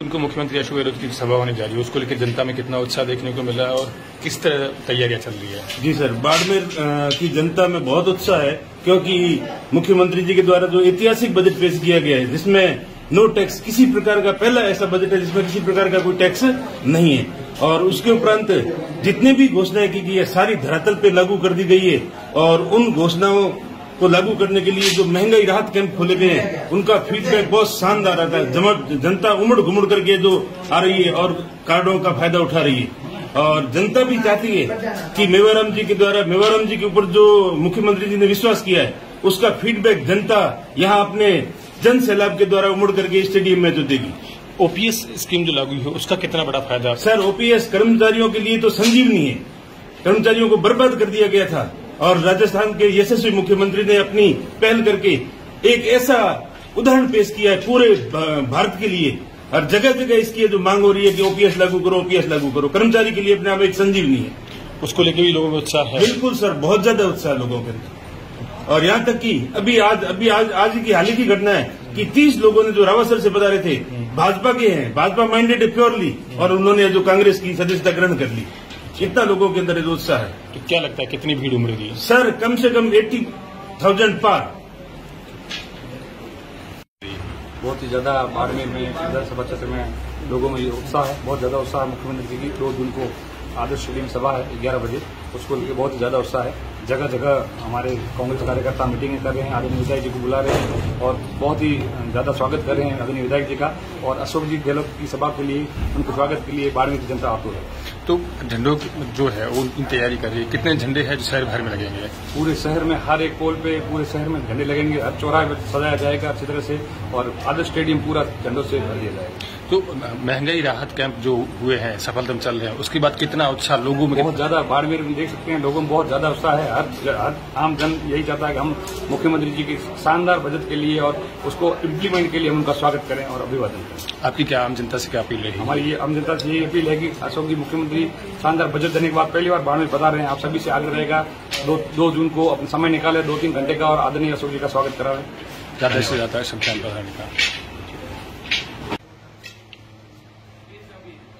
उनको मुख्यमंत्री अशोक गहलोत की सभा होने जा रही है। उसको लेकर जनता में कितना उत्साह देखने को मिला और किस तरह तैयारियाँ चल रही है? जी सर बाड़मेर की जनता में बहुत उत्साह है, क्योंकि मुख्यमंत्री जी के द्वारा जो ऐतिहासिक बजट पेश किया गया है, जिसमें नो टैक्स किसी प्रकार का पहला ऐसा बजट है जिसमें किसी प्रकार का कोई टैक्स नहीं है। और उसके उपरांत जितने भी घोषणाएँ की गई है, सारी धरातल पे लागू कर दी गई है। और उन घोषणाओं को लागू करने के लिए जो महँगाई राहत कैंप खोले गए हैं, उनका फीडबैक बहुत शानदार आता है। जनता उमड़ घुमड़ करके जो आ रही है और कार्डों का फ़ायदा उठा रही है। और जनता भी चाहती है कि मेवाराम जी के द्वारा, मेवाराम जी के ऊपर जो मुख्यमंत्री जी ने विश्वास किया है, उसका फीडबैक जनता यहाँ अपने जन सैलाब के द्वारा उमड़ करके स्टेडियम में जो देगी। ओपीएस स्कीम जो लागू है उसका कितना बड़ा फ़ायदा? सर ओपीएस कर्मचारियों के लिए तो संजीवनी है। कर्मचारियों को बर्बाद कर दिया गया था और राजस्थान के यशस्वी मुख्यमंत्री ने अपनी पहल करके एक ऐसा उदाहरण पेश किया है पूरे भारत के लिए। और जगह जगह इसकी जो मांग हो रही है कि ओपीएस लागू करो ओपीएस लागू करो कर्मचारी के लिए अपने आप एक संजीवनी है। उसको लेकर भी लोगों में उत्साह है। बिल्कुल सर बहुत ज़्यादा उत्साह लोगों के अंदर। और यहाँ तक कि अभी आज अभी आज आज की हाल ही की घटना है कि 30 लोगों ने जो रावसर से बता रहे थे भाजपा के हैं भाजपा माइंडेड है प्योरली और उन्होंने जो कांग्रेस की सदस्यता ग्रहण कर ली। इतना लोगों के अंदर उत्साह है। तो क्या लगता है कितनी भीड़ उमड़ेगी सर कम से कम एट्टी थाउज़ेंड पार। बहुत ही ज़्यादा बाड़मेर में विधानसभा क्षेत्र में लोगों में ये उत्साह है बहुत ज़्यादा उत्साह मुख्यमंत्री जी की। दो जून को आदर्श सभा है ग्यारह बजे उसको लेकर बहुत ही ज़्यादा उत्साह है। जगह जगह हमारे कांग्रेस कार्यकर्ता मीटिंगें कर रहे हैं आदरणीय विधायक जी को बुला रहे हैं और बहुत ही ज़्यादा स्वागत कर रहे हैं आदरणीय विधायक जी का और अशोक जी गहलोत की सभा के लिए उनके स्वागत के लिए बाड़मेर की जनता आतुर है। तो झंडों जो है वो उनकी तैयारी कर रही है। कितने झंडे हैं जो शहर भर में लगेंगे? पूरे शहर में हर एक पोल पे पूरे शहर में झंडे लगेंगे। हर चौराहे सजाया जाएगा अच्छी तरह से और आदर्श स्टेडियम पूरा झंडों से भर दिया जाएगा। तो महँगाई राहत कैंप जो हुए हैं सफलतम चल रहे हैं उसके बाद कितना उत्साह लोगों में बहुत ज़्यादा बाड़मेर में देख सकते हैं लोगों में बहुत ज़्यादा उत्साह है। हर, हर आम जन यही चाहता है कि हम मुख्यमंत्री जी के शानदार बजट के लिए और उसको इम्प्लीमेंट के लिए हम उनका स्वागत करें और अभिवादन करें। आपकी क्या आम जनता से क्या अपील रही हमारी ये आम जनता से यही अपील है कि अशोक जी मुख्यमंत्री शानदार बजट देने के बाद पहली बार बाड़मेर बता रहे हैं आप सभी से आग्रह रहेगा दो, दो जून को अपना समय निकाले दो तीन घंटे का और आदरणीय अशोक जी का स्वागत करावें ज़्यादा से ज़्यादा संख्या बढ़ाने का। be.